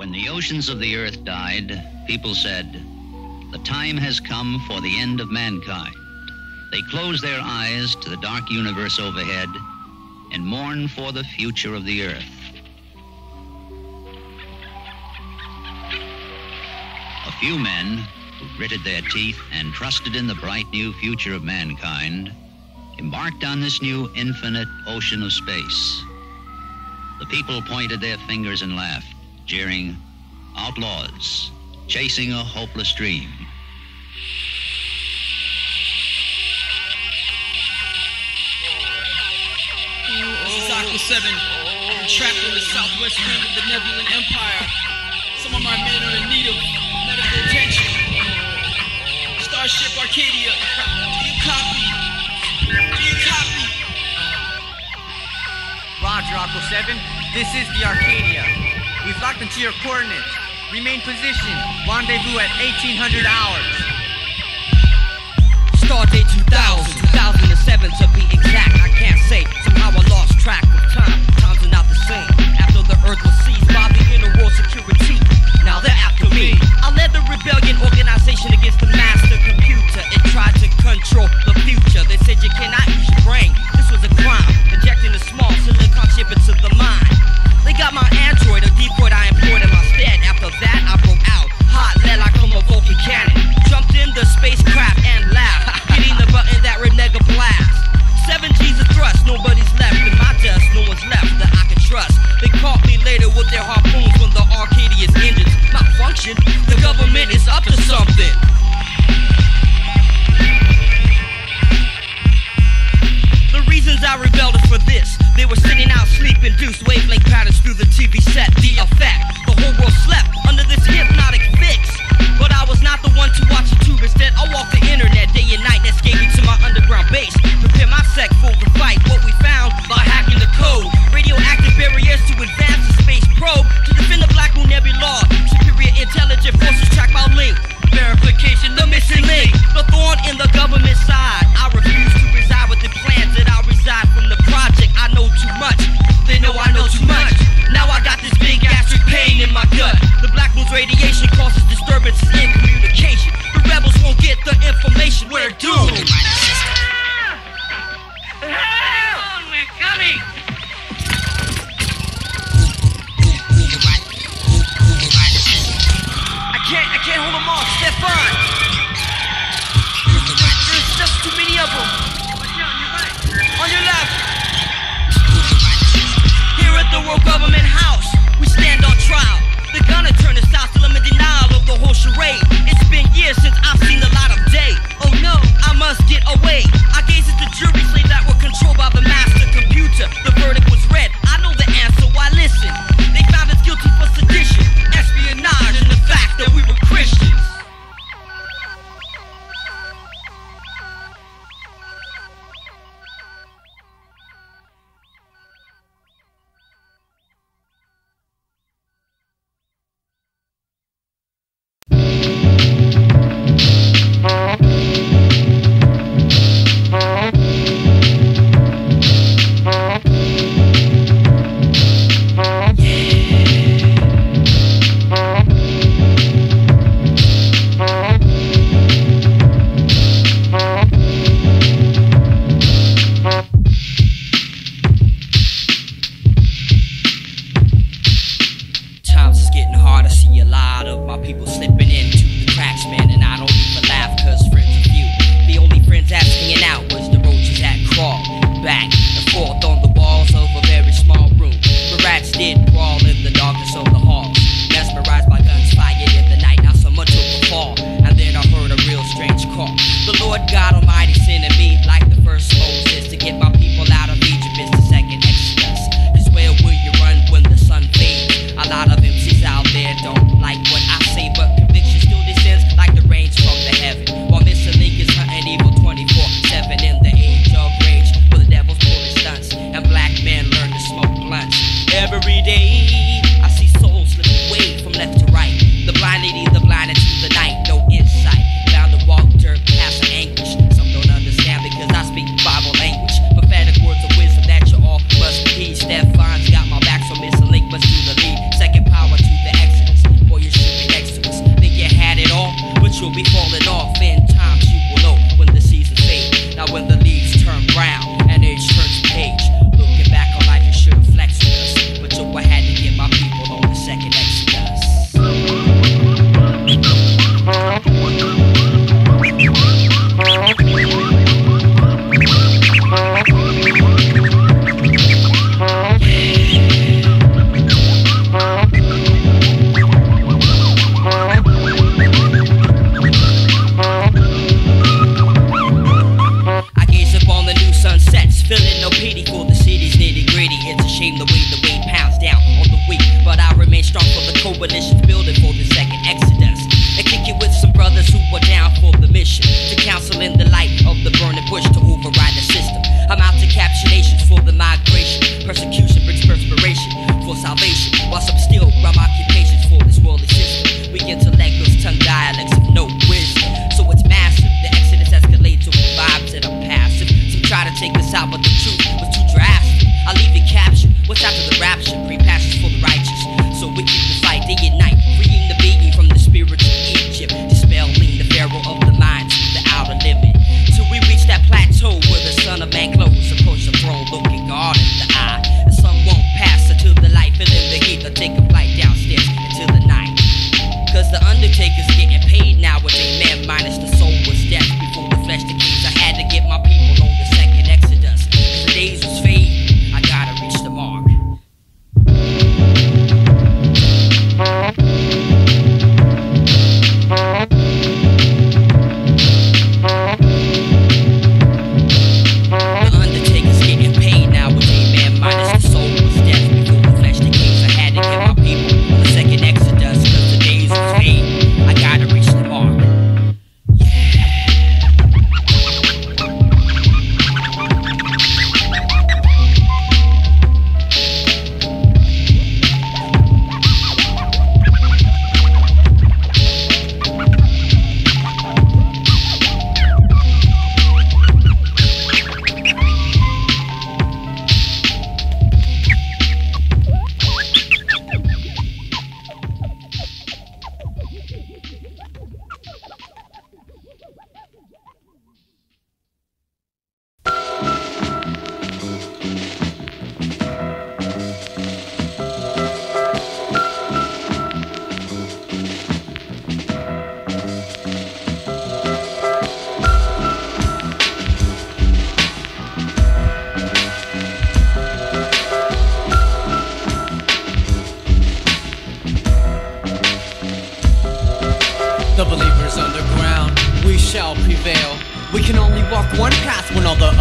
When the oceans of the earth died, people said, The time has come for the end of mankind. They closed their eyes to the dark universe overhead and mourned for the future of the earth. A few men who gritted their teeth and trusted in the bright new future of mankind embarked on this new infinite ocean of space. The people pointed their fingers and laughed, jeering, outlaws, chasing a hopeless dream. This is Aqua 7. I'm trapped in the southwest rim of the Nebulan Empire. Some of my men are in need of medical attention. Starship Arcadia. Do you copy? Do you copy? Roger, Aqua 7. This is the Arcadia. We've locked into your coordinates. Remain positioned. Rendezvous at 1800 hours. Stardate 2000, 2007 to be exact. I can't say. Somehow I lost track of time. Times are not the same. After the earth was seized by the inner world security. Now they're after me. I led the rebellion organization against the master computer. It tried to control the future. They said you cannot use your brain. This was a crime. Injecting a small silicon chip into the mind. They got my android, a decoy I employed in my stead. After that, I broke out. Hot lead like I'm a Vulcan cannon. Jumped in the spacecraft and laughed. Hitting the button that Renega blast. Seven G's of thrust, nobody's left in my dust. No one's left that I can trust. They caught me later with their harpoons when the Arcadia's engines malfunction. There's, just too many of them. On your left. Here at the World Government House, we stand on trial. The gunner turned us out, still I'm in denial of the whole charade. It's been years since I've seen the light of day. Oh no, I must get away. I gaze at the jury slate that were controlled by the master computer. The verdict was read. don't like what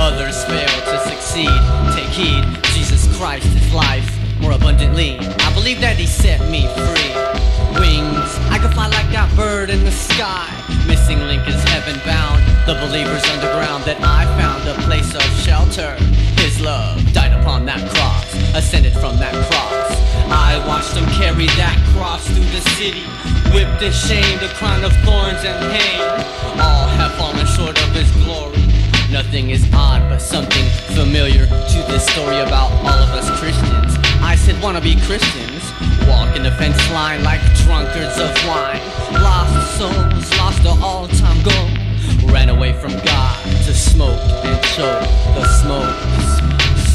others fail to succeed. Take heed, Jesus Christ is life more abundantly. I believe that He set me free. Wings, I can fly like that bird in the sky. Missing link is heaven bound. The believers underground that I found a place of shelter. His love died upon that cross, ascended from that cross. I watched him carry that cross through the city, whipped and shamed, a crown of thorns and pain. All have fallen short of his glory. Nothing is odd, but something familiar to this story about all of us Christians. I said, wanna be Christians, walk in the fence line like drunkards of wine. Lost souls, lost the all-time goal. Ran away from God to smoke and choke the smoke.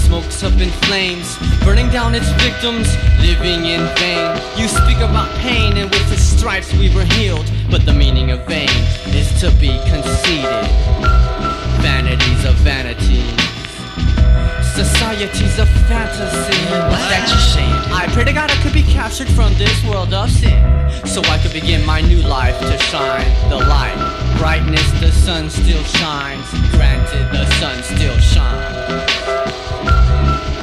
Smokes up in flames, burning down its victims, living in vain. You speak about pain, and with the stripes we were healed. But the meaning of vain is to be conceited. Vanities of vanities. Societies of fantasy. What's that you saying? I pray to God I could be captured from this world of sin. So I could begin my new life to shine the light. Brightness, the sun still shines. Granted, the sun still shines.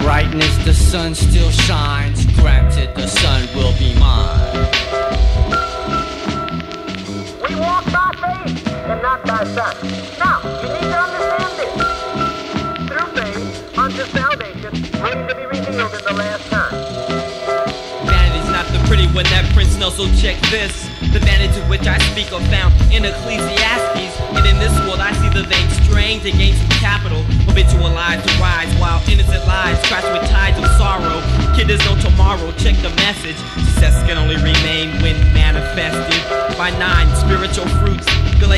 Brightness, the sun still shines. Granted, the sun will be mine. We walk by faith and not by sight. Now, one that Prince Nelson check this. The vanity to which I speak are found in Ecclesiastes. And in this world I see the vain strain to gain some capital. Habitual lies to rise while innocent lives crash with tides of sorrow. Kid, there's no tomorrow. Check the message. Success can only remain when manifested by nine spiritual fruits.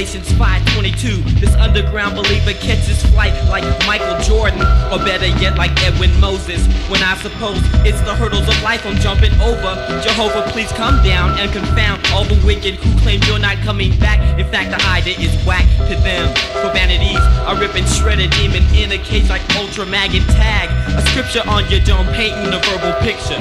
Galatians 5:22. This underground believer catches flight like Michael Jordan, or better yet, like Edwin Moses. When I suppose it's the hurdles of life I'm jumping over. Jehovah, please come down and confound all the wicked who claim you're not coming back. In fact, the idea is whack to them. For vanities, I rip and shred a demon in a cage like Ultra Mag and Tag. A scripture on your dome painting a verbal picture.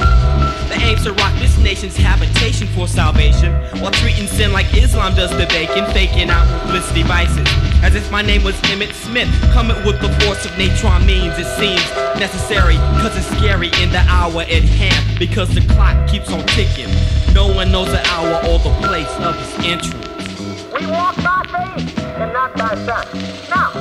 The aims to rock this nation's habitation for salvation, while treating sin like Islam does the bacon, faking out publicity vices. As if my name was Emmitt Smith, coming with the force of natron means it seems necessary, cause it's scary in the hour at hand, because the clock keeps on ticking. No one knows the hour or the place of his entrance. We walk by faith and not by sight. Now,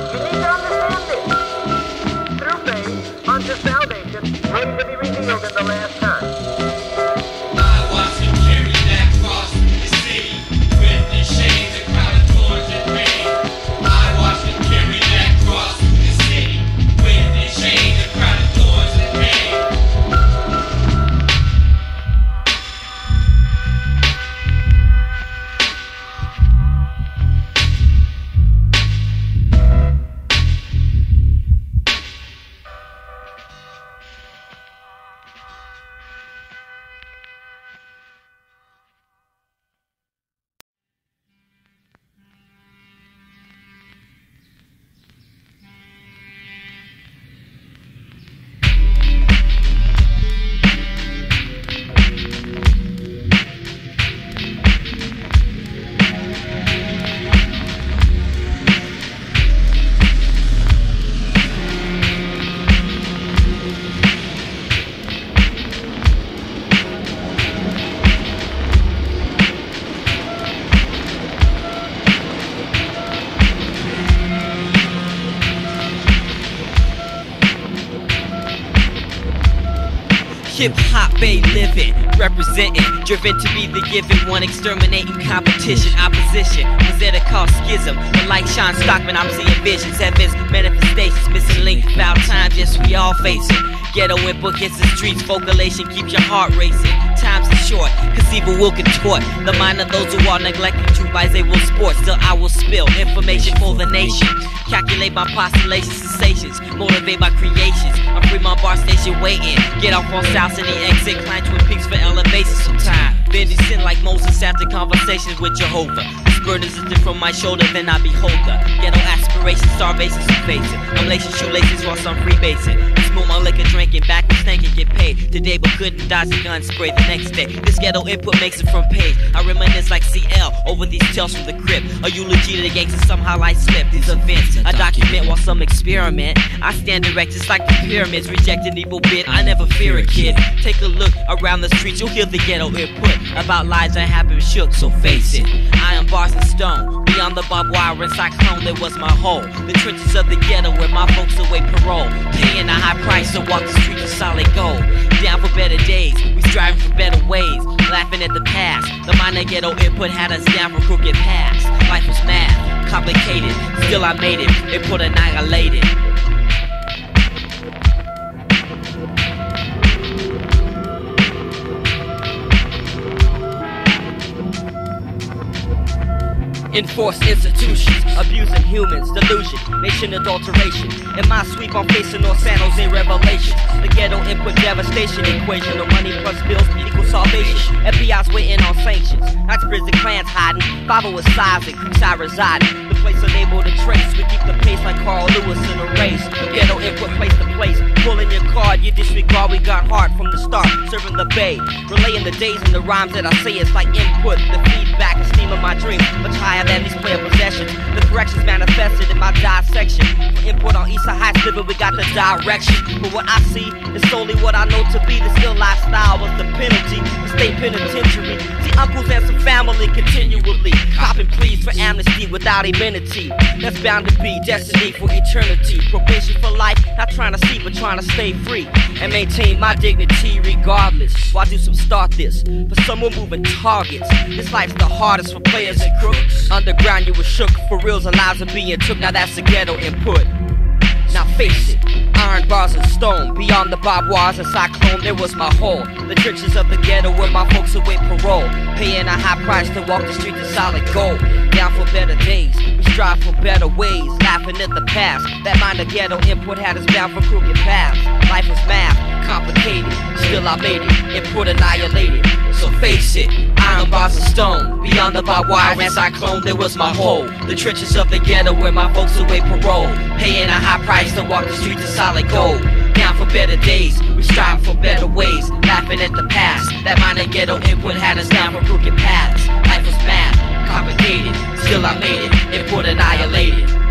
bay living, representing, driven to be the given one, exterminating competition, opposition. Was there to cause schism? But like Shawn Stockman, I'm seeing visions, heavens, manifestations, missing link, foul times, yes, we all face it. Ghetto input hits the streets, vocalization keeps your heart racing. Times are short, cause evil will contort the mind of those who are neglecting truth by they will sport. Still, I will spill information for the nation. Calculate my postulations, sensations, motivate my creations. I'm my BART Station waiting. Get off on South and the exit, climb Twin Peaks for elevation sometime. Then descend like Moses after conversations with Jehovah. Is lifted from my shoulder, then I behold the ghetto aspirations, starvations to face it. I'm lacing shoelaces while some freebasing. Smoke my liquor, drinking, back and stankin', get paid today, but couldn't dodge the gun spray the next day. This ghetto input makes it from page. I reminisce like CL over these tales from the crib. A eulogy to the gangsters, somehow I slip these events. I document while some experiment. I stand direct just like the pyramids, rejecting evil bit. I never fear a kid. Take a look around the streets, you'll hear the ghetto input about lies that have been shook, so face it. I am bars and stone. Beyond the barbed wire and cyclone, there was my hole. The trenches of the ghetto where my folks await parole. Paying a high price to walk the streets of solid gold. Down for better days, we striving for better ways. Laughing at the past. The minor ghetto input had us down for crooked paths. Life was mad, complicated. Still I made it. Input annihilated. Enforced institutions, abusing humans, delusion, nation adulteration. In my sweep, I'm facing North San Jose revelations. The ghetto input devastation equation The money plus bills equals salvation. FBI's waiting on sanctions. That's prison clans hiding. Father was sizing, creeks I reside. The place unable to trace. We keep the pace like Carl Lewis in a race. Ghetto input place to place. Pulling your card, you disregard. We got hard from the start. Serving the bay. Relaying the days and the rhymes that I say. It's like input. The feedback is steam of my dreams. Much higher than these player possessions. The corrections manifested in my dissection. For input on Eastside High Sliver, we got the direction. But what I see is solely what I know to be. The still lifestyle was the penalty. The state penitentiary. Uncles and some family continually. Copping pleas for amnesty without amenity. That's bound to be destiny for eternity. Probation for life, not trying to see, but trying to stay free. And maintain my dignity regardless. Why do some start this? For someone moving targets. This life's the hardest for players and crooks. Underground, you were shook. For reals, and lives are being took. Now that's the ghetto input. Now face it, iron bars and stone. Beyond the barbed wires and cyclone, there was my hole. The trenches of the ghetto where my folks await parole. Paying a high price to walk the streets of solid gold. Down for better days, we strive for better ways. Laughing at the past. That mind of ghetto input had us bound for crooked paths. Life was math, complicated. Still I made it, input annihilated. So face it, iron bars and stone. Beyond the barbed wire and cyclone, there was my hole. The trenches of the ghetto where my folks await parole. Paying a high price to walk the streets of solid gold. Down for better days, we strive for better ways. Laughing at the past, that minor ghetto input had us down for crooked paths. Life was math, complicated. Still I made it, input annihilated.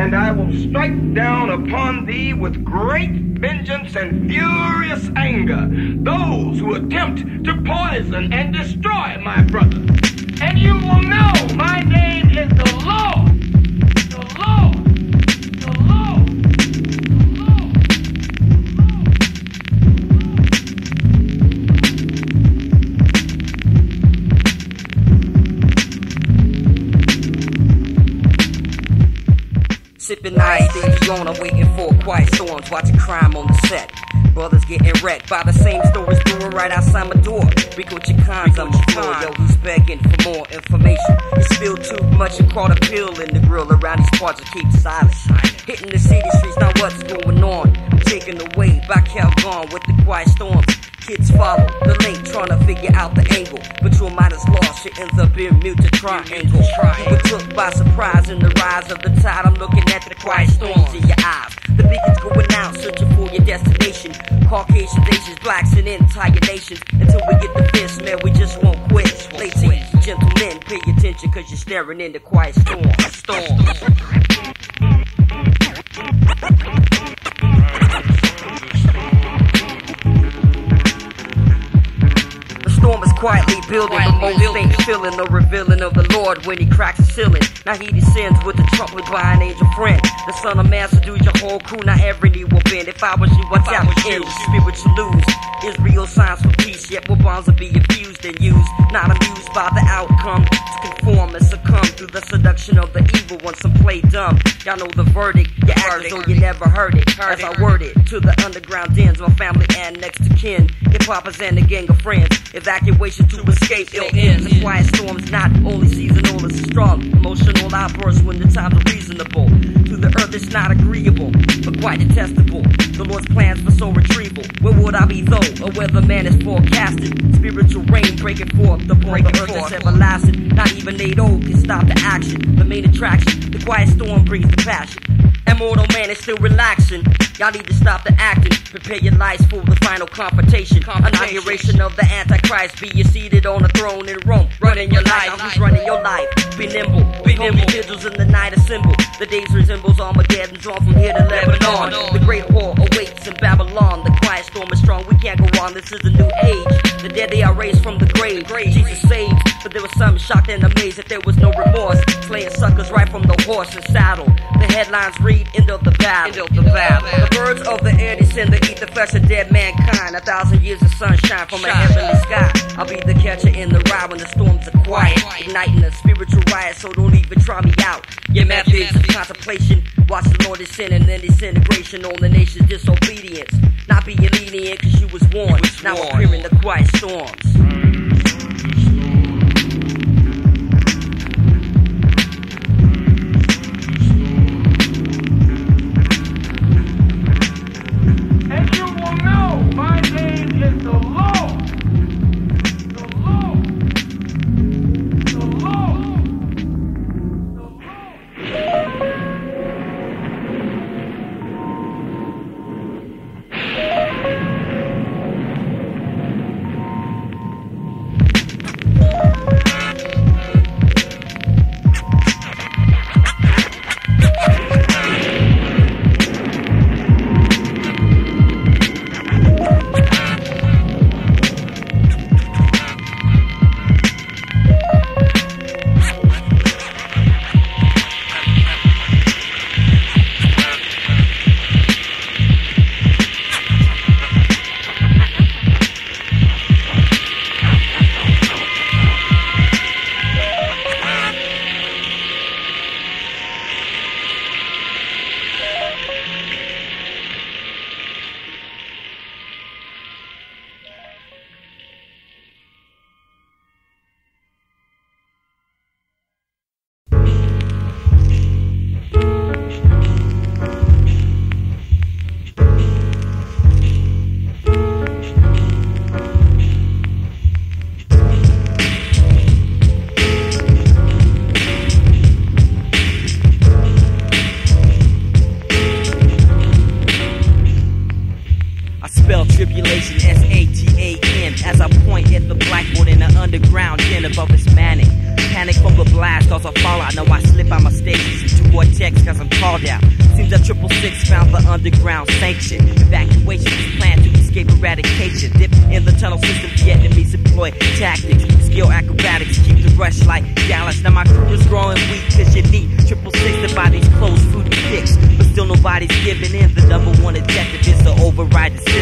And I will strike down upon thee with great vengeance and furious anger those who attempt to poison and destroy my brother. And you will know my name Sipping ice, daisy on, I'm waiting for quiet storms, watching crime on the set. Brothers getting wrecked by the same stories brewing right outside my door. We Rico Chican's on the floor, yo, he's begging for more information. He spilled too much and caught a pill in the grill around these parts to keep silent. Hitting the city streets, now what's going on? I'm taken away by Calgon with the quiet storms. Kids follow the link, trying to figure out the angle. But your mind is lost, it ends up being mute to triangle. Were took by surprise in the rise of the tide. I'm looking at the quiet storms in your eyes. The beacon's going out, searching for your destination. Caucasians, Asians, blacks, and entire nations. Until we get the fist, man, we just won't quit. Ladies, gentlemen, pay attention, cause you're staring in the quiet storm. Storm. The quietly building, but most ain't feeling the revealing of the Lord when he cracks the ceiling. Now he descends with the trumpet by an angel friend. The son of man subdues your whole crew, now every knee will bend. If I was you, watch out, in the spirit you lose. Israel signs for peace, yet will bonds will be infused and used. Not amused by the outcome, to conform and succumb through the seduction of the evil one. Some play dumb. Y'all know the verdict. You act as though you never heard it. As I word it to the underground dens, my family and next to kin. Hip hoppers and a gang of friends. To escape ill ends. A quiet storm's not only seasonal, it's strong. Emotional outbursts when the times are reasonable. To the earth, it's not agreeable, but quite detestable. The Lord's plans for soul retrieval. Where would I be though? A weatherman is forecasted. Spiritual rain breaking forth. The break the earth that's everlasting. Not even NATO can stop the action. The main attraction. The quiet storm brings the passion. Immortal man is still relaxing. Y'all need to stop the acting. Prepare your lives for the final confrontation. Inauguration of the Antichrist. Be you seated on a throne in Rome. Running your life. Who's running your life? Be nimble. Be nimble. Vigils in the night assemble. The days resembles Armageddon's on from here to Lebanon. The great war awaits in Babylon. The quiet storm is strong. We can't go on. This is a new age. The dead they are raised from the grave. Jesus saved. But there was some shocked and amazed that there was no remorse. Slaying suckers right from the horse and saddle. The headlines read end of the battle. End of the battle. The birds of the air descend to eat the flesh of dead mankind. A thousand years of sunshine from a heavenly sky. I'll be the catcher in the ride when the storms are quiet. Igniting a spiritual riot, so don't even try me out. Your methods of contemplation. Watch the Lord descend and then disintegration on the nation's disobedience. Not being lenient cause you was warned. Now appearing the quiet storms. Mm.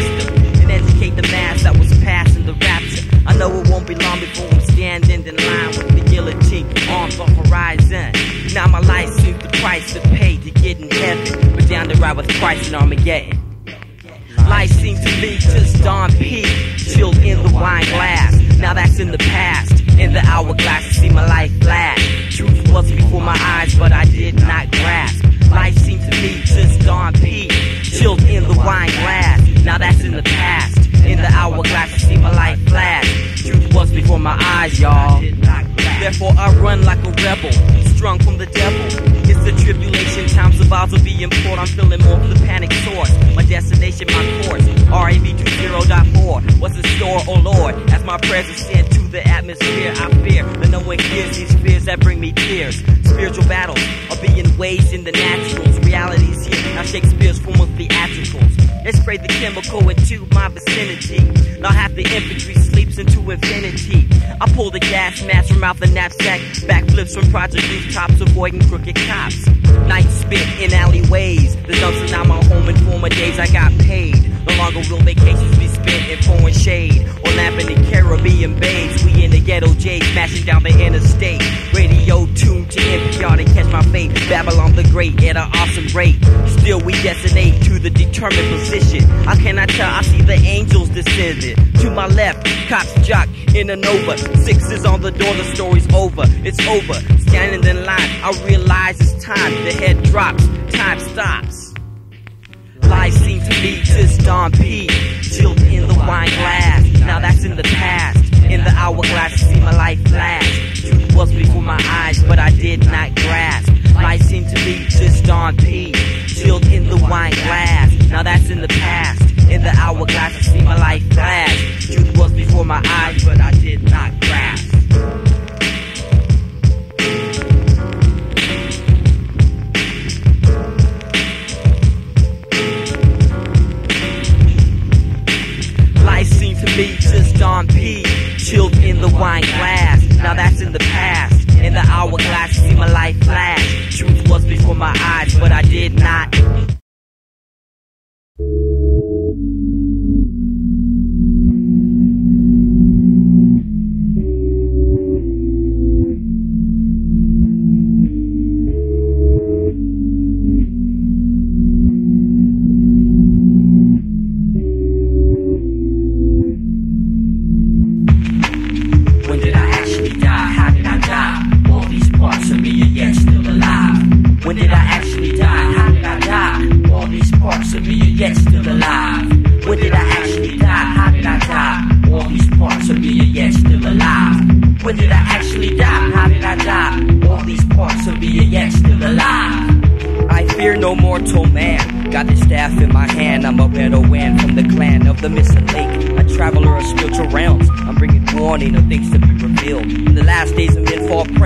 System and educate the mass that was passing the rapture. I know it won't be long before I'm standing in line with the guillotine on the horizon. Now my life seems the price to pay to get in heaven, but down the ride with Christ and Armageddon. Life seems to be just Dom P, chilled in the wine glass. Now that's in the past. In the hourglass, I see my life flash. Truth was before my eyes, but I did not grasp. Life seemed to me just Dom P, chilled in the wine glass. Now that's in the past. In the hourglass, I see my life flash. Truth was before my eyes, y'all. Therefore, I run like a rebel, strung from the devil. It's the tribulation, times about to be import. I'm feeling more from the panic source. My destination, my course. Rev 20.4. What's in store, oh Lord? As my prayers ascend to the atmosphere, I fear that no one hears these fears that bring me tears. Spiritual battles are being waged in the naturals. Reality's here. Now Shakespeare's form of theatricals. They spray the chemical into my vicinity. Now half the infantry sleeps into infinity. I pull the gas mask from out the knapsack. Backflips from project rooftops, avoiding crooked cops. Night spent in alleyways. The dumps are now my home in former days. I got paid. No longer will vacations be spent in foreign shade or lapping in Caribbean bays. We in the ghetto J, smashing down the interstate. Radio tuned to NPR to catch my fate. Babylon the Great at an awesome rate. Still we destinate to the determined position. I cannot tell, I see the angels descending. To my left, cops jock in a Nova. Six is on the door, the story's over. It's over. Standing in line, I realize it's time. The head drops, time stops. Life seems to be just Dom P. Chilled in the wine glass. Now that's in the past. In the hourglass, I see my life flash. Truth was before my eyes, but I did not grasp. Life seemed to be just Dom P. Chilled in the wine glass. Now that's in the past. In the hourglass, I see my life flash. Truth was before my eyes, but I did not grasp. The wine glass. Now that's in the past. In the hourglass, see my life flash. Truth was before my eyes, but I did not.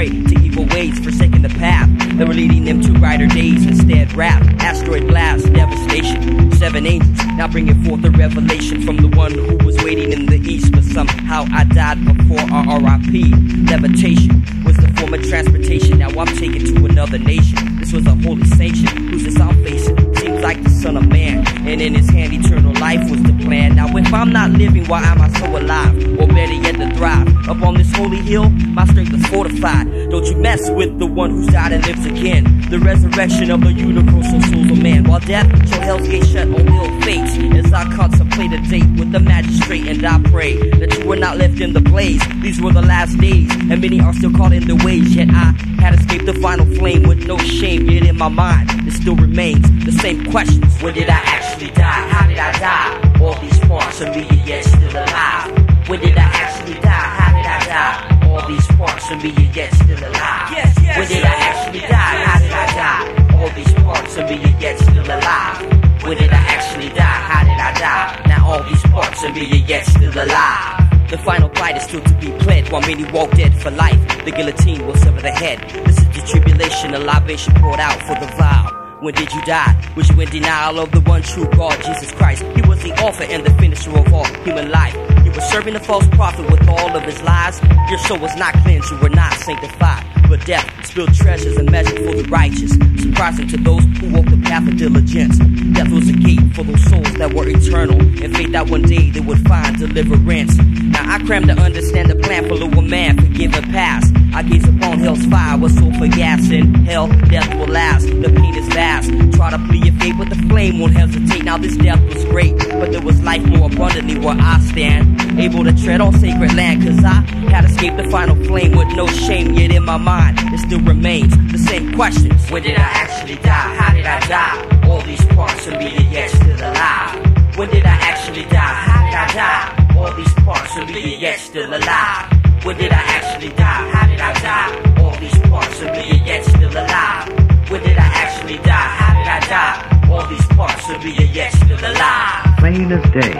Prey to evil ways, forsaking the path that were leading them to brighter days. Instead, wrath, asteroid blast, devastation. Seven angels now bringing forth a revelation from the one who was waiting in the east. But somehow I died before our RIP. Levitation was the form of transportation. Now I'm taken to another nation. This was a holy sanction. Who's this I'm facing? Like the son of man. And in his hand, eternal life was the plan. Now, if I'm not living, why am I so alive? Or better yet, to thrive. Up on this holy hill, my strength is fortified. Don't you mess with the one who's died and lives again. The resurrection of the universal souls of man. While death shall hell's gate shut on ill fates. As I contemplate a date with the magistrate, and I pray that you were not left in the blaze. These were the last days, and many are still caught in the ways. Yet I had escaped the final flame with no shame. Yet in my mind, it still remains the same questions. When did I actually die? How did I die? All these parts of me yet still alive. When did I actually die? How did I die? All these parts of me are yet still alive. Yes, yes, when did I actually die? How did I die? All these parts of me are yet still alive. When did I actually die? How did I die? Now all these parts of me are yet still alive. The final fight is still to be pled. while many walk dead for life. The guillotine will sever the head. This is the tribulation, a libation poured out for the vow. When did you die? Was you in denial of the one true God, Jesus Christ? He was the author and the finisher of all human life. You were serving a false prophet with all of his lies. Your soul was not cleansed, you were not sanctified. But death spilled treasures and measured for the righteous. Surprising to those who walk the path of diligence. Death was a gate for those souls that were eternal. And faith that one day they would find deliverance. Now I cram to understand the plan for little man, forgive and pass. I gaze upon hell's fire with sulfur gas in hell, death will last. The pain is vast. Try to plead your faith, but the flame won't hesitate. Now this death was great, but there was life more abundantly where I stand. Able to tread on sacred land, cause I had escaped the final flame with no shame. Yet in my mind, it still remains the same questions. When did I actually die? How did I die? All these parts of me are yet still alive. When did I actually die? How did I die? All these parts of me are yet still alive. When did I actually die? How did I die? All these parts of me are yet still alive. When did I actually die? How did I die? All these parts of me are yet still alive. Plain as day,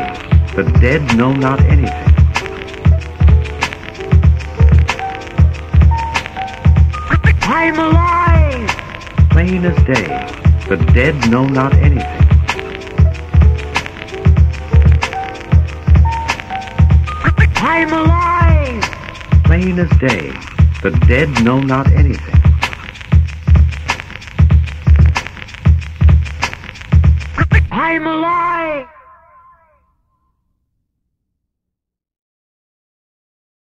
the dead know not anything. I'm alive! Plain as day, the dead know not anything. Plain as day, the dead know not anything. I'm alive!